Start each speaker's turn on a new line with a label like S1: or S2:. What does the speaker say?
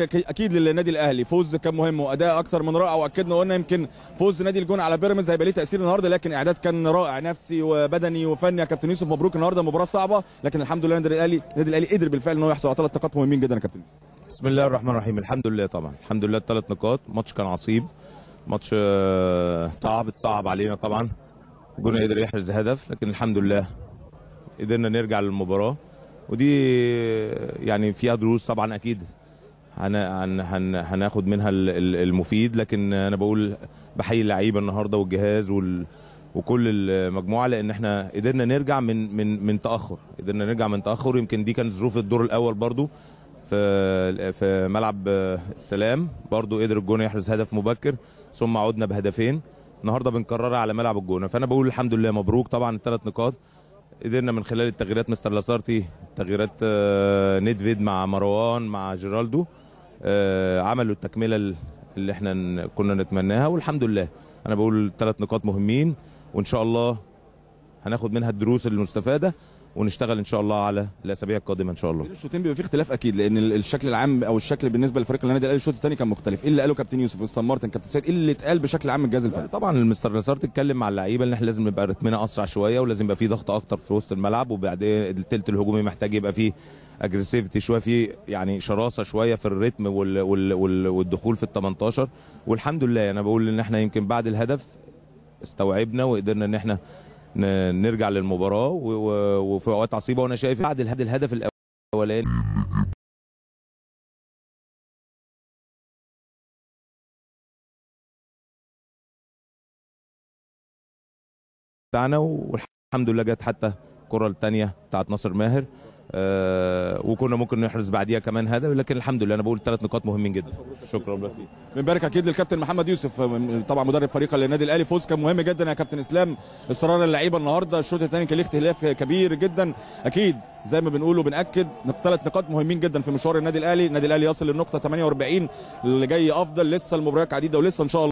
S1: أكيد للنادي الأهلي. فوز كان مهم وأداء أكثر من رائع واكدنا وقلنا يمكن فوز نادي الجونه على بيراميدز هيبقى ليه تأثير النهارده لكن إعداد كان رائع نفسي وبدني وفني. يا كابتن يوسف مبروك النهارده مباراة صعبة لكن الحمد لله النادي الاهلي النادي الأهلي قدر بالفعل إن هو يحصل على ثلاث نقاط مهمين جدا يا كابتن
S2: بسم الله الرحمن الرحيم. الحمد لله طبعا. الحمد لله الثلاث نقاط. ماتش كان عصيب. ماتش آه، صعب اتصعب علينا طبعا. الجون قدر يحرز هدف لكن الحمد لله قدرنا نرجع للمباراة. ودي آه، يعني فيها دروس طبعا أكيد. هن هن هن هناخد منها ال- ال- المفيد لكن أنا بقول بحيي اللعيبة النهارده والجهاز وال وكل المجموعة لأن إحنا قدرنا نرجع من من من تأخر. قدرنا نرجع من تأخر يمكن دي كانت ظروف الدور الأول برضو. في في ملعب السلام برضو قدر الجونه يحرز هدف مبكر ثم عدنا بهدفين. النهارده بنكررها على ملعب الجونة. فأنا بقول الحمد لله مبروك طبعا الثلاث نقاط. قدرنا من خلال التغييرات مستر لاسارتي تغييرات آه، نيدفيد مع مروان مع جيرالدو. عملوا التكملة اللي إحنا كنا نتمناها والحمد لله. أنا بقول ثلاث نقاط مهمين وإن شاء الله هناخد منها الدروس المستفادة. ونشتغل إن شاء الله على الأسابيع القادمة إن شاء الله.
S1: الشوطين بيبقى في اختلاف أكيد لأن ال- الشكل العام أو الشكل بالنسبة لفريق النادي الأهلي الشوط الثاني كان مختلف. إيه اللي قاله كابتن يوسف؟ مستر مارتن كابتن سيد إيه اللي اتقال بشكل عام الجهاز الفني؟
S2: طبعا المستر لاسارت اتكلم مع اللعيبة إن إحنا لازم نبقى رتمنا أسرع شوية ولازم يبقى في ضغط أكتر في وسط الملعب وبعدين التلت الهجومي محتاج يبقى فيه اجريسيفيتي شوية في يعني شراسة شوية في الريتم وال وال وال والدخول في ال 18 والحمد لله أنا بقول إن إحنا يمكن بعد الهدف استوعبنا وقدرنا إن إحنا نرجع للمباراة وفي أوقات عصيبة وأنا شايف بعد الهدف الأولاني. بتاعنا والحمد لله جت حتى الكرة الثانية بتاعت ناصر ماهر. وكنا ممكن نحرز بعديها كمان هدف لكن الحمد لله أنا بقول ثلاث نقاط مهمين جدا. شكرا لك.
S1: بنبارك أكيد للكابتن محمد يوسف طبعا مدرب فريق النادي الأهلي. فوز كان مهم جدا يا كابتن إسلام. إصرار اللعيبة النهارده الشوط الثاني كان ليه اختلاف كبير جدا. أكيد زي ما بنقول وبناكد ثلاث نقاط مهمين جدا في مشوار النادي الأهلي. النادي الأهلي يصل للنقطة 48 اللي جاي أفضل لسه المباريات عديدة ولسه إن شاء الله